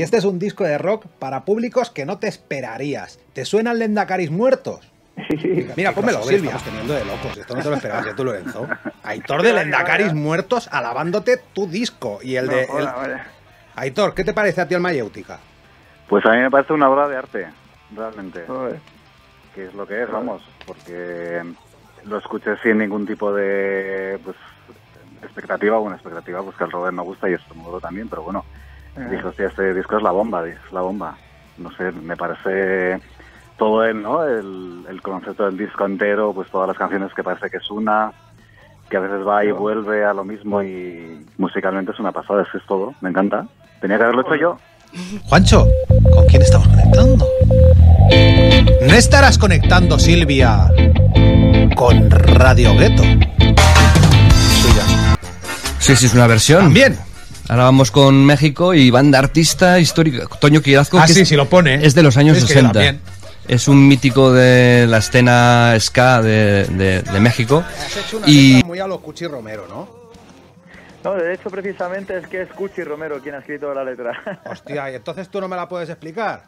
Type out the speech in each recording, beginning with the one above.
Y este es un disco de rock para públicos que no te esperarías. ¿Te suenan lendacaris muertos? Sí, sí. Mira, pónmelo, Silvia. Estamos teniendo de locos. Esto no te lo esperabas, ¿eh, tú, Lorenzo? Aitor de Lendacaris muertos alabándote tu disco. Y el de. El-. Aitor, ¿qué te parece a ti el Mayéutica? Pues a mí me parece una obra de arte, realmente. Que es lo que es, vamos. Porque lo escuché sin ningún tipo de pues, expectativa. Bueno, expectativa, pues que el Robert me gusta y esto modo también, pero bueno. Dije, hostia, este disco es la bomba, es la bomba. No sé, me parece todo el, ¿no? El, el concepto del disco entero, pues todas las canciones que parece que es una, que a veces va y vuelve a lo mismo y musicalmente es una pasada, eso es todo, me encanta. Tenía que haberlo hecho yo. Juancho, ¿con quién estamos conectando? ¿No estarás conectando, Silvia, con Radio Gueto? Suya. Sí, sí, es una versión. También. Ahora vamos con México y banda artista histórica, Toño Quirazco, Ah, que sí, es, sí, lo pone. es de los años Es que yo 60. también. Es un mítico de la escena ska de, de- de México. Has hecho una Y letra muy a lo Cuchi Romero, ¿no? No, de hecho, precisamente es que es Cuchi Romero quien ha escrito la letra. Hostia, y entonces tú no me la puedes explicar.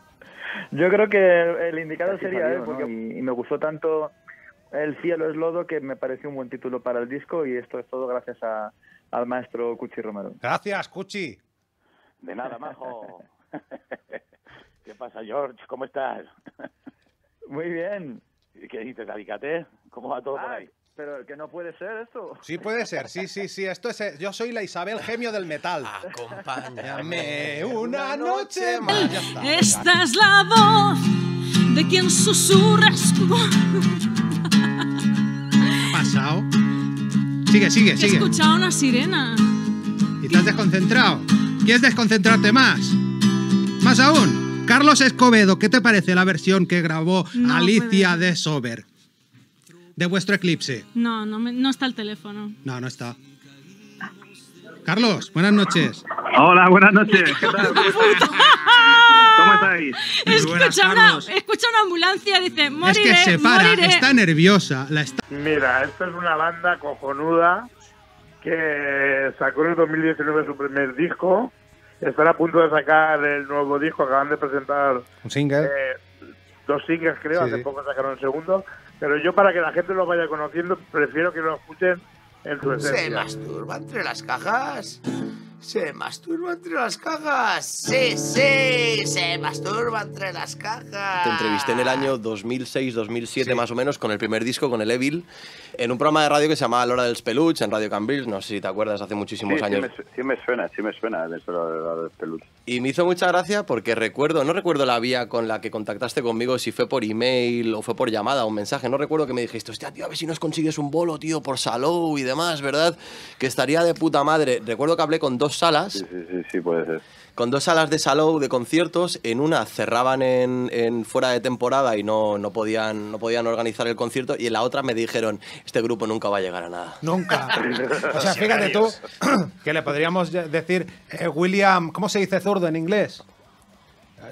Yo creo que el indicado Así sería salió, él, ¿no? porque y, y me gustó tanto El cielo es lodo que me pareció un buen título para el disco y esto es todo gracias a- al maestro Cuchi Romero. Gracias, Cuchi. De nada, majo. ¿Qué pasa, George? ¿Cómo estás? Muy bien. ¿Qué dices, Alicate? ¿Cómo va todo por Ay, ahí? pero que no puede ser esto. Sí, puede ser, sí, sí, sí. Esto es. eh, Yo soy la Isabel Gemio del metal. Acompáñame una noche más. Esta es la voz de quien susurras. Sigue, sigue, He sigue. escuchado una sirena. ¿Y te has desconcentrado? ¿Quieres desconcentrarte más? Más aún, Carlos Escobedo, ¿qué te parece la versión que grabó No, Alicia de Sober? De vuestro eclipse. No, no, me- no está el teléfono. No, no está. Carlos, buenas noches. Hola, buenas noches. ¿Qué tal? ¿Cómo estáis? He buenas, escuchado una, escuchado una ambulancia, dice, moriré, es que se para, moriré. está nerviosa. La está... Mira, esta es una banda cojonuda que sacó en el 2019 su primer disco. Están a punto de sacar el nuevo disco. Acaban de presentar Un single. eh, dos singles, creo. Sí, Hace sí. poco sacaron el segundo. Pero yo, para que la gente lo vaya conociendo, prefiero que lo escuchen en su ¿Se esencia. masturba entre las cajas? ¿Se masturba entre las cajas? Sí, sí, se masturba entre las cajas. Te entrevisté en el año 2006-2007 más o menos con el primer disco, con el Evil, en un programa de radio que se llamaba La Hora del Peluche en Radio Cambrils, no sé si te acuerdas, hace muchísimos Sí, sí años. me, sí me suena, sí me suena de eso de los peluches. Y me hizo mucha gracia porque recuerdo, no recuerdo la vía con la que contactaste conmigo, si fue por email o fue por llamada o un mensaje, no recuerdo que me dijiste, hostia, tío, a ver si nos consigues un bolo, tío, por Salou y demás, ¿verdad? Que estaría de puta madre. Recuerdo que hablé con dos salas, Sí, sí, sí, sí, puede ser. con dos salas de Salou de conciertos, en una cerraban en, en fuera de temporada y no, no, podían, no podían organizar el concierto, y en la otra me dijeron, este grupo nunca va a llegar a nada. Nunca. O sea, fíjate tú que le podríamos decir eh, William, ¿cómo se dice zurdo en inglés?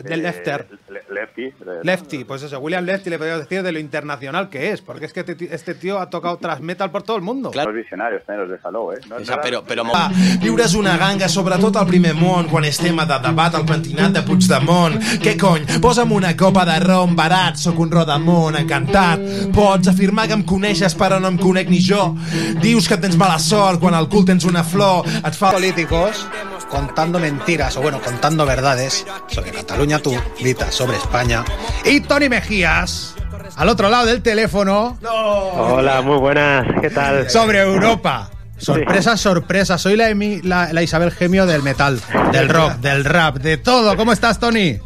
De Lefter. Eh, le- lefty. le- Lefty, pues eso, William Lefty le podríamos decir de lo internacional que es, porque es que este tío ha tocado tras metal por todo el mundo. Claro. Los visionarios, también los de Salou, ¿eh? No, O sea, no era- pero, pero Ah, Viure's una ganga, sobretot al primer món, quan és tema de debat al pentinat de Puigdemont. Què cony? Posa'm una copa de rom barat, sóc un rodamont encantat. Pots afirmar que em coneixes però no em conec ni jo. Dius que tens mala sort quan al cul tens una flor, et fa... políticos contando mentiras o bueno, contando verdades sobre Cataluña, tú, Vita, sobre España. Y Tony Mejías, al otro lado del teléfono, Hola, muy buenas. ¿Qué tal? sobre Europa. Sorpresa, sorpresa. Soy la, Emi- la, la Isabel Gemio del metal, del rock, del rap, de todo. ¿Cómo estás, Tony?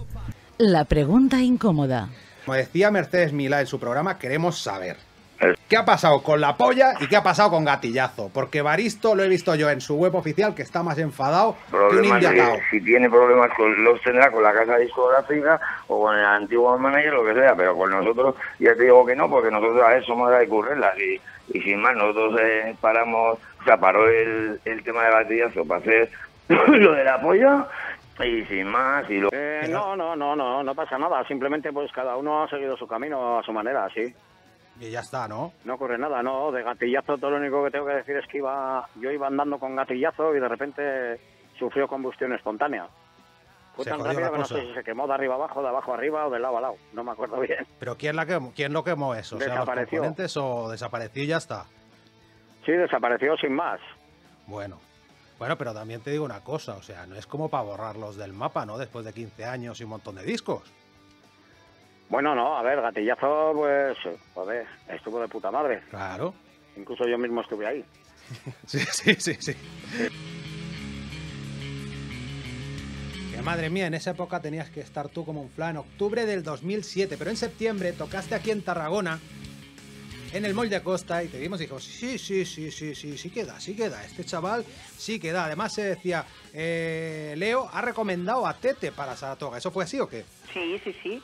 La pregunta incómoda. Como decía Mercedes Milá en su programa, queremos saber. ¿Qué ha pasado con la polla y qué ha pasado con Gatillazo? Porque Baristo lo he visto yo en su web oficial que está más enfadado que un Problemas indiacao. que si tiene problemas con los tendrá con la casa discográfica o con el antiguo manager lo que sea pero con nosotros ya te digo que no porque nosotros a ver, somos de currerlas y, y sin más nosotros eh, paramos o sea paró el, el tema de gatillazo para hacer lo de la polla y sin más y lo Eh, no, no, no, no, no pasa nada. Simplemente pues cada uno ha seguido su camino a su manera, sí. Y ya está, ¿no? No ocurre nada, no. De gatillazo todo lo único que tengo que decir es que iba, yo iba andando con gatillazo y de repente sufrió combustión espontánea. Fue Se tan rápido que no sé si se quemó de arriba abajo, de abajo arriba o de lado a lado. No me acuerdo bien. ¿Pero quién, la quemó? quién lo quemó eso? O sea, ¿los Desapareció. o desapareció y ya está? Sí, desapareció sin más. Bueno. Bueno, pero también te digo una cosa, o sea, no es como para borrarlos del mapa, ¿no? Después de 15 años y un montón de discos. Bueno, no, a ver, gatillazo, pues, joder, estuvo de puta madre. Claro. Incluso yo mismo estuve ahí. Sí, sí, sí, sí. Que madre mía, en esa época tenías que estar tú como un flan. En octubre del 2007, pero en septiembre tocaste aquí en Tarragona, en el Mall de Acosta, y te vimos y dijimos, sí, sí, sí, sí, sí, sí queda, sí queda. Este chaval sí queda. Además se decía, eh, Leo ha recomendado a Tete para Saratoga. ¿Eso fue así o qué? Sí, sí, sí.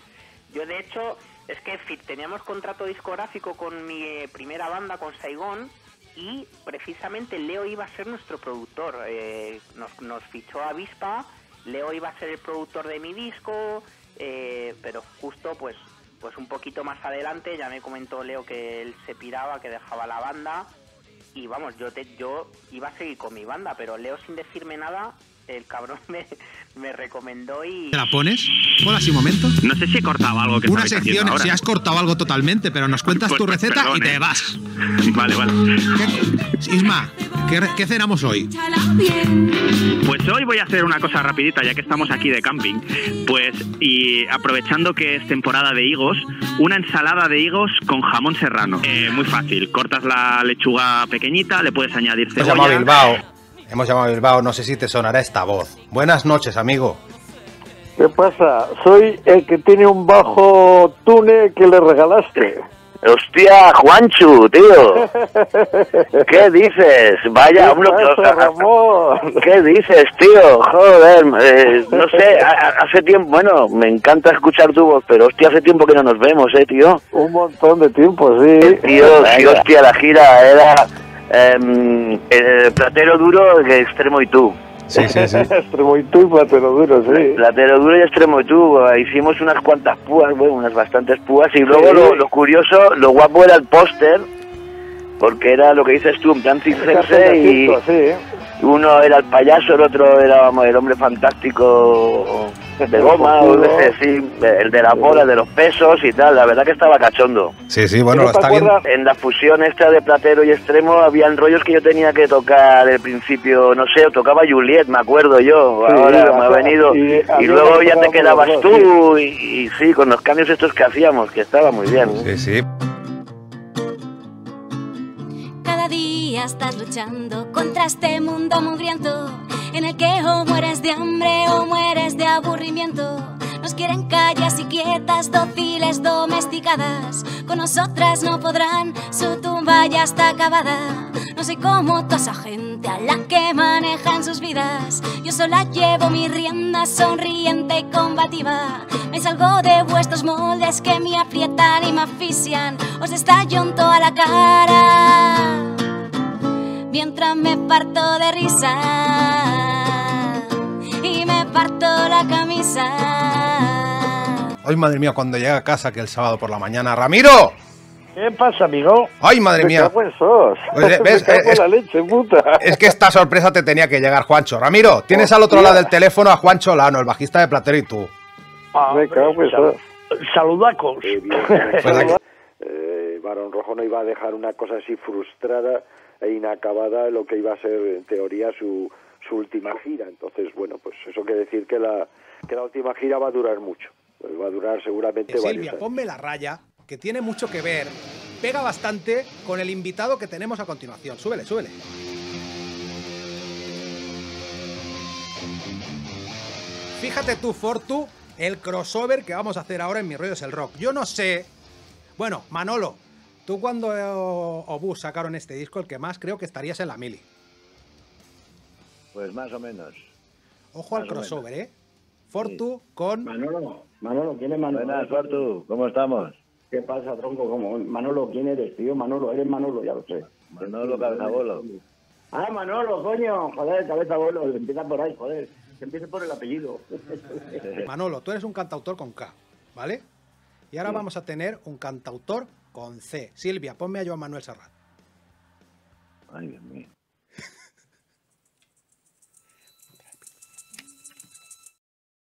Yo de hecho, es que teníamos contrato discográfico con mi eh, primera banda, con Saigón, y precisamente Leo iba a ser nuestro productor. Eh, nos, nos fichó a Avispa, Leo iba a ser el productor de mi disco, eh, pero justo pues pues un poquito más adelante ya me comentó Leo que él se piraba, que dejaba la banda y vamos, yo te, yo iba a seguir con mi banda, pero Leo sin decirme nada, el cabrón me, me recomendó y... ¿Te la pones? Hola, así un momento. No sé si he cortado algo que Una sección, ahora. si has cortado algo totalmente, pero nos cuentas Pues- tu pues receta perdón, y te eh. vas. Vale, vale. Isma, ¿qué, qué cenamos hoy? Pues hoy voy a hacer una cosa rapidita, ya que estamos aquí de camping. Pues, y aprovechando que es temporada de higos, una ensalada de higos con jamón serrano. Eh, muy fácil, cortas la lechuga pequeñita, le puedes añadir cebolla. Bilbao. Hemos llamado a Bilbao, no sé si te sonará esta voz. Buenas noches, amigo. ¿Qué pasa? Soy el que tiene un bajo tune que le regalaste. Hostia, Juanchu, tío. ¿Qué dices? Vaya, ¿Qué hombre, pasa, Ramón? ¿Qué dices, tío? Joder, eh, no sé, hace tiempo, bueno, me encanta escuchar tu voz, pero hostia, hace tiempo que no nos vemos, eh, tío. Un montón de tiempo, sí. Tío, sí, hostia, la gira era em, platero duro, extremo y tú. Sí, sí, sí. Extremo y tú y platero duro, sí. Platero duro y extremo y tú. eh, Hicimos unas cuantas púas, bueno, unas bastantes púas. Y luego Sí. lo, lo curioso, lo guapo era el póster, porque era lo que dices tú, en plan circense y sí. Uno era el payaso, el otro era vamos, el hombre fantástico de goma, o ese, sí, el de la bola, el de los pesos y tal. La verdad que estaba cachondo. Sí, sí, bueno, lo ¿No te está acuerdas? En la fusión esta de platero y extremo habían rollos que yo tenía que tocar al principio, no sé, tocaba Juliet, me acuerdo yo, Sí, ahora me ha venido. y luego ya te quedabas tú y, y sí, con los cambios estos que hacíamos, que estaba muy bien. Sí, sí. Estás luchando contra este mundo mugriento en el que o mueres de hambre o mueres de aburrimiento. Nos quieren callas y quietas, dóciles, domesticadas. Con nosotras no podrán, su tumba ya está acabada. No soy como toda gente a la que manejan sus vidas. Yo sola llevo mi rienda sonriente y combativa. Me salgo de vuestros moldes que me aprietan y me asfixian. Os estallo en toda la cara mientras me parto de risa y me parto la camisa. Ay, madre mía, cuando llega a casa que el sábado por la mañana. ¡Ramiro! ¿Qué pasa, amigo? Ay, madre Me mía. Pues, Me ¿ves? cago en es- la leche, puta. Es que esta sorpresa te tenía que llegar, Juancho. Ramiro, tienes al otro lado del teléfono a Juancho Lano, el bajista de Platero y tú. Me cago en sos. Saludacos. eh, Barón Rojo no iba a dejar una cosa así frustrada e inacabada lo que iba a ser en teoría su, su última gira. Entonces, bueno, pues eso quiere decir que la, que la última gira va a durar mucho. Pues va a durar seguramente Eh, varios Silvia, años. ponme la raya, que tiene mucho que ver, pega bastante con el invitado que tenemos a continuación. Súbele, súbele. Fíjate tú, Fortu, el crossover que vamos a hacer ahora en Mi Rollo es el Rock. Yo no sé... Bueno, Manolo, tú cuando eh, Obús sacaron este disco, el que más creo que estarías en la mili. Pues más o menos. Ojo al Más crossover, ¿eh? Fortu con... Manolo, Manolo, ¿quién es Manolo? Buenas, Fortu, ¿cómo estamos? ¿Qué pasa, tronco? ¿Cómo? Manolo, ¿quién eres, tío? Manolo, eres Manolo, ya lo sé. Manolo Cabezabolo. Ah, Manolo, coño. Joder, cabeza bolo. Empieza por ahí, joder. Que empiece por el apellido. Manolo, tú eres un cantautor con K, ¿vale? Y ahora vamos a tener un cantautor con C. Silvia, ponme a Joan Manuel Serrat.